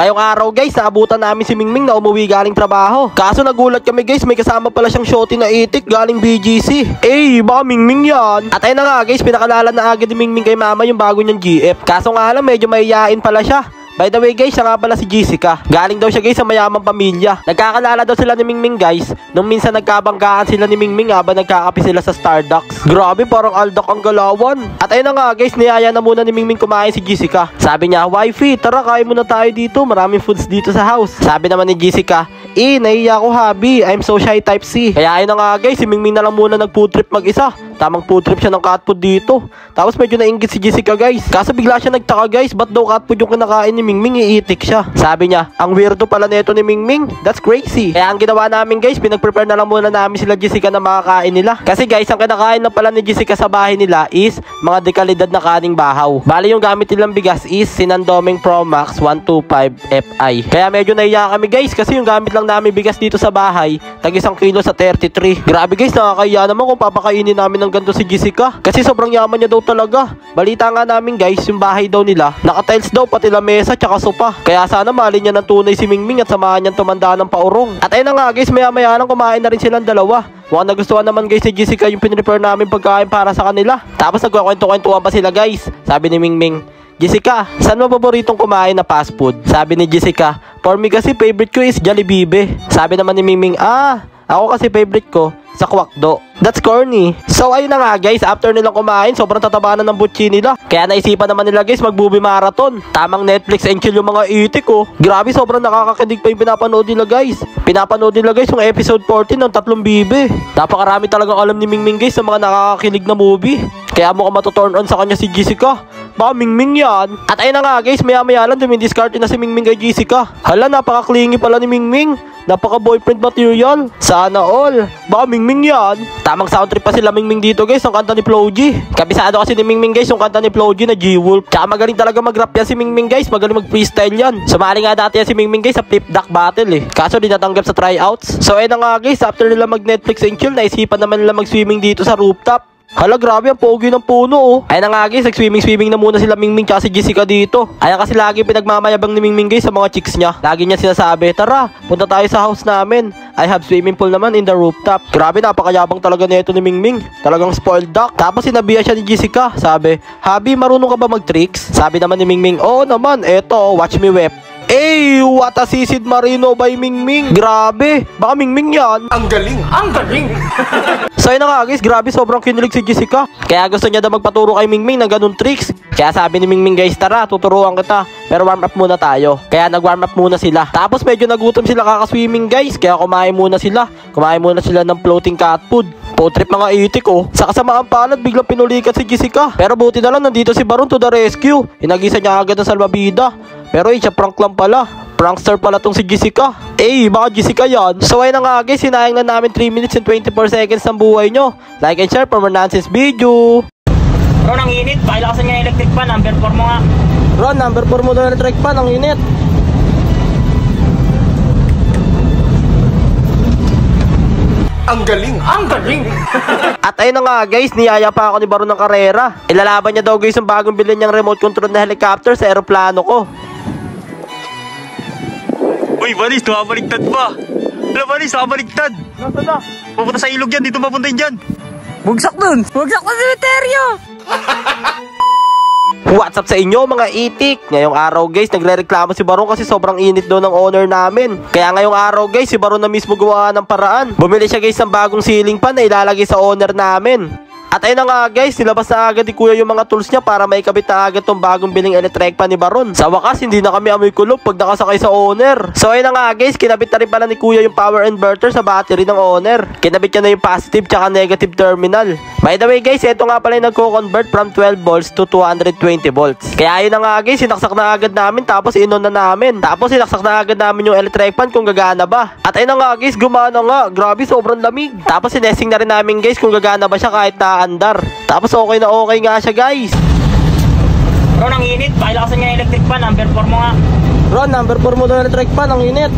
Ngayong araw guys, naabutan namin si Mingming na umuwi galing trabaho. Kaso nagulat kami guys, may kasama pala siyang shoti na itik galing BGC. Eh, baka Mingming yan. At ayun na nga guys, pinakalala na agad ni Mingming kay mama yung bago niyang GF. Kaso nga lang, medyo mahihain pala siya. By the way guys, siya nga pala si Jessica. Galing daw siya guys sa mayamang pamilya. Nagkakalala daw sila ni Mingming guys. Nung minsan nagkabanggaan sila ni Mingming habang nagkakapi sila sa Starbucks. Grabe, parang aldak ang galawan. At ayun nga guys, niyaya na muna ni Mingming kumain si Jessica. Sabi niya, Wifey, tara kain muna tayo dito. Maraming foods dito sa house. Sabi naman ni Jessica, eh, naiiya ko habi. I'm so shy type C. Kaya ayun na nga guys, si Mingming na lang muna nag food trip mag-isa. Tamang food trip siya ng cat food dito. Tapos medyo nainggit si Jessica guys. Kaso bigla siya nagtaka guys, ba't daw cat food yung kinakain ni Mingming iitik siya. Sabi niya, ang weirdo pala nito ni Mingming. That's crazy. Kaya ang ginawa namin guys, pinag-prepare na lang muna namin sila Jessica na makakain nila. Kasi guys, ang kinakain na pala ni Jessica sa bahay nila is mga dekalidad na kaning bahaw. Bali yung gamit nilang bigas is Sinandoming Pro Max 125 Fi. Kaya medyo naiya kami guys kasi yung gamit lang namin bigas dito sa bahay, tag isang kilo sa 33. Grabe guys, nakakaya naman kung papakainin namin ng ganito si Jessica. Kasi sobrang yaman niya daw talaga. Balita nga namin guys, yung bahay daw nila, naka-tiles daw pati lamesa tsaka sopa. Kaya sana mali niya ng tunay si Mingming at samahan niyang tumanda ng paurong. At ayun nga guys, maya maya lang kumain na rin silang dalawa. Mukhang nagustuhan naman guys ni Jessica yung pinrepare namin pagkain para sa kanila. Tapos nagkakwento-kwentuhan pa sila guys. Sabi ni Mingming, Jessica, saan mo paboritong kumain na fast food? Sabi ni Jessica, for me kasi favorite ko is Jollibee. Sabi naman ni Mingming, ah, ako kasi favorite ko sa kwakdo. That's corny. So ayun na nga guys, after nilang kumain, sobrang tataba na ng butchi nila. Kaya naisipan naman nila guys mag-movie marathon. Tamang Netflix and chill yung mga itik oh. Grabe, sobrang nakakakinig pa yung pinapanood nila guys. Pinapanood nila guys yung episode 14 ng Tatlong Bibe. Napakarami talagang alam ni Mingming guys sa mga nakakakilig na movie. Kaya mukhang matuturn on sa kanya si Jessica. Baka Mingming yan. At ayun na nga guys, maya maya lang dumidiscard na si Mingming kay Jessica. Hala, napaka-clingy pala ni Mingming. Napaka-boyfriend material. Sana all. Baka Mingming yan. Tamang sound pa sila Mingming dito guys, ang kanta ni Flo G. Kabisado kasi ni Mingming guys, yung kanta ni Flo G na G-Wolf. Tsaka magaling talaga mag-rap yan si Mingming guys, magaling mag-freestyle yan. Sumali nga dati yan si Mingming guys sa flip duck battle eh. Kaso di natanggap sa tryouts. So ayun na nga guys, after nila mag-Netflix and chill, naisipan naman nila mag-swimming dito sa rooftop. Hala, grabe ang pogi ng puno, oh. Ayun na nga guys, nag-swimming-swimming na muna sila Mingming tsaka si Jessica dito. Ayan kasi lagi pinagmamayabang ni Mingming guys sa mga chicks niya. Lagi niya sinasabi, tara, punta tayo sa house namin. I have swimming pool naman in the rooftop. Grabe, napakayabang talaga nito ni Mingming. Talagang spoiled duck. Tapos sinabihan siya ni Jessica, sabi, Habi, marunong ka ba mag-tricks? Sabi naman ni Mingming, oo naman, eto, watch me whip. Eh, what a sisid marino by Mingming. Grabe, baka Mingming yan. Ang galing! Ang galing! So yun na nga guys, grabe sobrang kinilig si Jessica. Kaya gusto niya daw magpaturo kay Mingming ng ganun tricks. Kaya sabi ni Mingming guys, tara, tuturuan kita. Pero warm up muna tayo. Kaya nag-warm up muna sila. Tapos medyo nagutom sila kakaswimming guys. Kaya kumain muna sila. Kumain muna sila ng floating cat food. Trip mga itik oh. Sa kasamaan palad, biglang pinulikat si Jessica. Pero buti na lang, nandito si Baron to the rescue. Hinagisa niya agad ng salbabida. Pero eh, siya prank lang pala. Prankster pala tong si Jessica. Eh, baka Jessica yan. So ayun na nga guys, sinayang na namin 3 minutes and 24 seconds ng buhay nyo. Like and share for more nonsense video. Bro, nang init. Pakilakasan nga yung electric fan. Number 4 mo nga. Ron, number 4 mo na electric pan, ang init. Ang galing! Ang galing! At ayun na nga guys, niyaya pa ako ni Baron ng karera. Ilalaban niya daw guys yung bagong bilhin niyang remote control na helicopter sa aeroplano ko. Uy, Banis, nakabaliktad pa. Wala, Banis, nakabaliktad. Nasaan na? Pupunta sa ilog yan, dito mapunta dyan. Bugsak dun! Bugsak na cemeteryo! What's up sa inyo mga itik? Ngayong araw guys, nagre-reklamo si Baron kasi sobrang init daw ng owner namin. Kaya ngayong araw guys, si Baron na mismo gumawa ng paraan. Bumili siya guys ng bagong ceiling fan na ilalagay sa owner namin. At ayun na nga guys, nilabas na agad ni Kuya yung mga tools niya para maikabit na agad tong bagong biling electric pan ni Baron. Sa wakas, hindi na kami amoy kulog pag nakasakay sa owner. So ayun na nga guys, kinabit na rin pala ni Kuya yung power inverter sa battery ng owner. Kinabit niya na yung positive tsaka negative terminal. By the way guys, ito nga pala yung nagko-convert from 12 volts to 220 volts. Kaya ayun na nga guys, sinaksak na agad namin tapos inon na namin. Tapos sinaksak na agad namin yung electric fan kung gagana ba. At ayun na nga guys, gumana nga. Grabe, sobrang lamig. Tapos sinesting na rin namin guys kung gagana ba siya kahit naandar. Tapos okay na okay nga siya guys. Bro, nang init. Pakilakasan nga yung electric fan. Number 4 mo nga. Ron, number 4 mo na electric fan, ang init.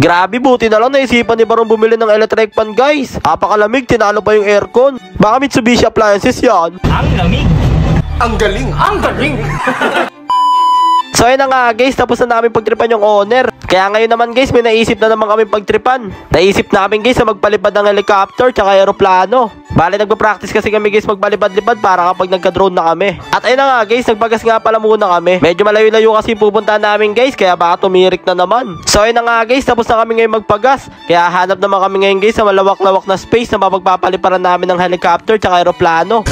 Grabe, buti na lang naisipan ni Baron bumili ng electric fan guys. Apakalamig, tinalo pa yung aircon. Baka Mitsubishi appliances yan. Ang lamig. Ang galing! Ang galing! So ayun na nga guys, tapos na namin pagtripan yung owner. Kaya ngayon naman guys, may naisip na naman kami pagtripan. Naisip namin guys na magpalipad ng helicopter tsaka aeroplano. Bale, nagpa-practice kasi kami guys magbalipad-lipad para kapag nagka-drone na kami. At ayun na nga guys, nagbagas nga pala muna kami. Medyo malayo-layo kasi pupunta namin guys, kaya baka tumirik na naman. So ayun na nga guys, tapos na kami ngayon magpagas. Kaya hanap naman kami ngayon guys sa malawak-lawak na space na mapagpapaliparan namin ng helicopter tsaka aeroplano.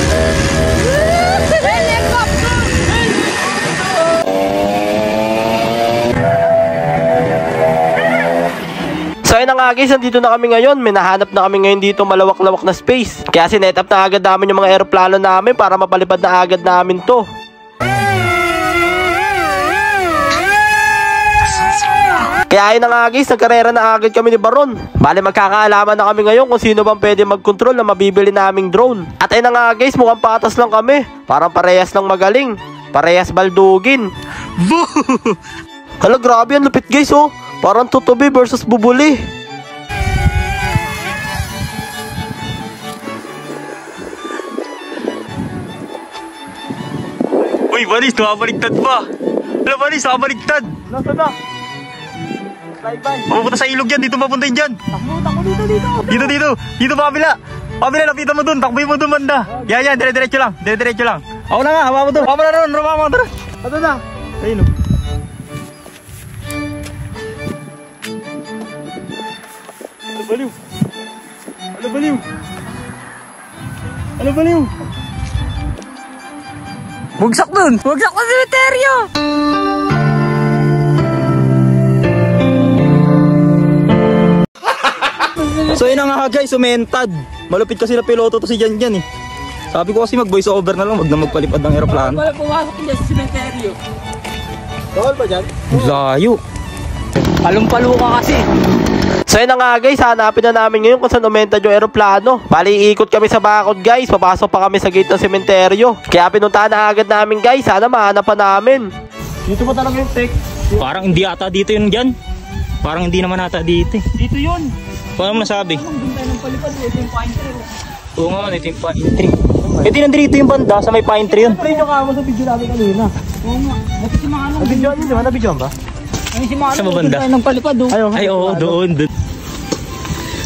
Nga guys, nandito na kami ngayon. May nahanap na kami ngayon dito malawak-lawak na space. Kaya sinet up na agad namin yung mga aeroplano namin para mapalipad na agad namin to. Kaya ayun na nga guys, nagkarera na agad kami ni Baron. Bale magkakaalaman na kami ngayon kung sino bang pwede mag-control na mabibili naming drone. At ayun na nga guys, mukhang patas lang kami. Parang parehas lang magaling. Parehas baldugin. Hala, grabe ang lupit guys oh. Parang tutubi versus bubuli. Uy, Banis, nakabaliktad pa. Wala, Banis, nakabaliktad. Nasaan na? Bye-bye. Papunta sa ilog yan, dito mapunta yun dyan. Takbo, takbo dito, dito. Dito, dito. Dito pa kabila. Kabila, lapitan mo dun. Takboy mo dun, banda. Yan, yan. Dire-diretso lang. Dire-diretso lang. Ako na nga, hawa mo dun. Hawa mo na ron. Hawa mo na ron. Ano na? Ayun. Ano baliw? Ano baliw? Ano baliw? Bugsak dun! Bugsak sa cemeteryo! So yun na nga guys, sumentad. Malupit kasi na piloto to si Jan Jan eh. Sabi ko kasi mag voice over na lang, wag na magpalipad ng aeroplano. Wala pumasok niya sa sementeryo. Bawal ba dyan? Layo. Palong-palo ka kasi. So yun na nga guys, hanapin na namin ngayon kung saan umentad yung aeroplano. Bali, iikot kami sa bakod guys, papasok pa kami sa gate ng sementeryo. Kaya pinuntahan na agad namin guys, sana mahanap pa namin. Dito ba talaga yung tech? Parang hindi ata dito yun dyan. Parang hindi naman ata dito eh. Dito yun. Paano mo nasabi? Yung. Oo nga, ito yung pine tree. Ito yung nandito yung banda sa may pine tree yun. Pre, yung kamo sa video namin kanina. Oo nga. Bakit si mga ano? Nabidyoan yun, di ba? Nabidyoan ba? Sa mabanda? ng palipad oh. Ayaw, Ay oo, doon, doon.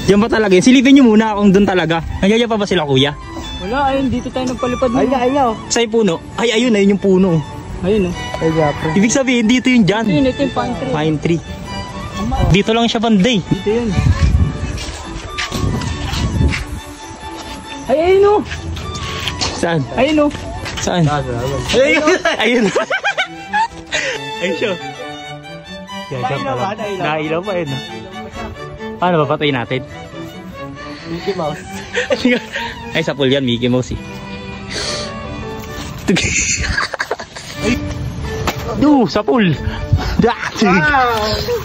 Diyan ba talaga yun? Silipin nyo muna kung doon talaga. Nandiyan pa ba sila kuya? Wala, ayun, dito tayo nagpalipad Ayun nga, ayun nga. oh. Sa puno? Ay, ayun, ayun yung puno. Ayun, oh. Ayun nga, pre. Ibig sabihin, dito yun dyan. Ayun, ito yung pine tree. Pine tree. Dito lang siya banday. Dito yun. Ay, ayun, oh. Saan? Ayun, oh. Saan? Ayun! Ayun! Ayun siya. Nailaw ba? Nailaw. Nailaw pa yun. Paano ba patayin natin? Mickey Mouse. Ay, sa pool yan, Mickey Mouse eh. Do, sa pool.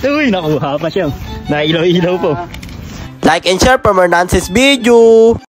Uy, nakuha pa siya. Nailaw-ilaw po. Like and share for more nonsense video.